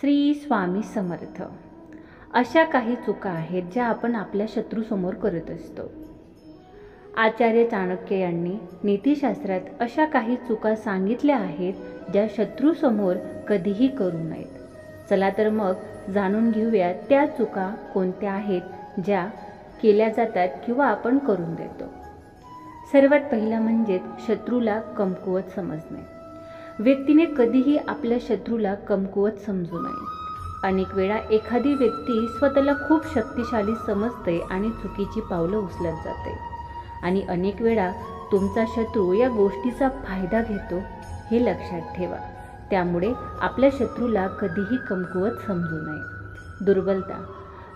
श्री स्वामी समर्थ. अशा काही चुका आहेत ज्या आपण आपल्या शत्रूसमोर करत असतो. आचार्य चाणक्य यांनी नीतिशास्त्रात अशा काही चुका सांगितल्या आहेत ज्या शत्रूसमोर कधीही करू नयेत. चला तर मग जाणून घेऊया त्या चुका कोणत्या आहेत ज्या केल्या जातात किंवा आपण करून देतो. सर्वात पहिला म्हणजे शत्रूला कमकुवत समजणे. व्यक्तीने कधीही आपल्या शत्रूला कमकुवत समजू नये. अनेक वेळा एखादी व्यक्ती स्वतःला खूप शक्तिशाली समजते आणि चुकीची पावलं उचलत जाते. आणि अनेक वेळा तुमचा शत्रू या गोष्टीचा फायदा घेतो हे लक्षात ठेवा. त्यामुळे आपल्या शत्रूला कधीही कमकुवत समजू नये. दुर्बलता.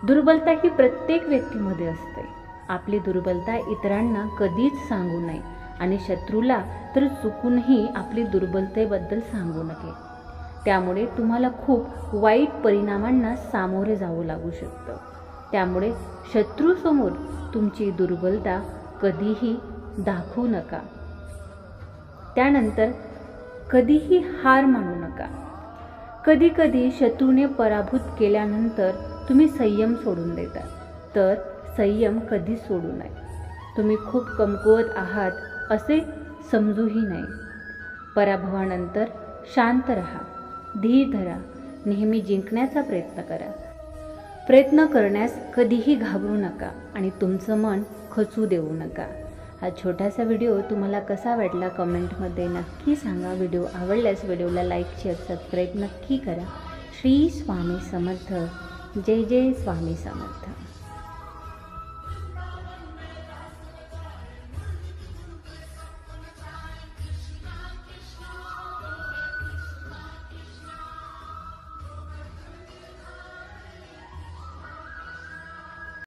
दुर्बलता ही प्रत्येक व्यक्तीमध्ये असते. आपली दुर्बलता इतरांना कधीच सांगू नये. आणि शत्रूला तर चुकूनही आपली दुर्बलतेबद्दल सांगू नये त्यामुळे तुम्हाला खूप वाईट परिणामांना सामोरे जावं लागू शकतं. त्यामुळे शत्रूसमोर तुमची दुर्बलता कधीही दाखवू नका. त्यानंतर कधीही हार मानू नका. कधीकधी शत्रूने पराभूत केल्यानंतर तुम्ही संयम सोडून देता तर संयम कधी सोडू नये. तुम्ही खूप कमकुवत आहात असे समजूही नये पराभवानंतर शांत रहा धीर धरा नेहमी जिंकण्याचा प्रयत्न करा. प्रयत्न करण्यास कधीही घाबरू नका आणि तुमचं मन खचू देऊ नका. हा छोटासा व्हिडिओ तुम्हाला कसा वाटला कमेंटमध्ये नक्की सांगा. व्हिडिओ आवडल्यास व्हिडिओला लाईक शेअर सबस्क्राईब नक्की करा. श्री स्वामी समर्थ. जय जय स्वामी समर्थ.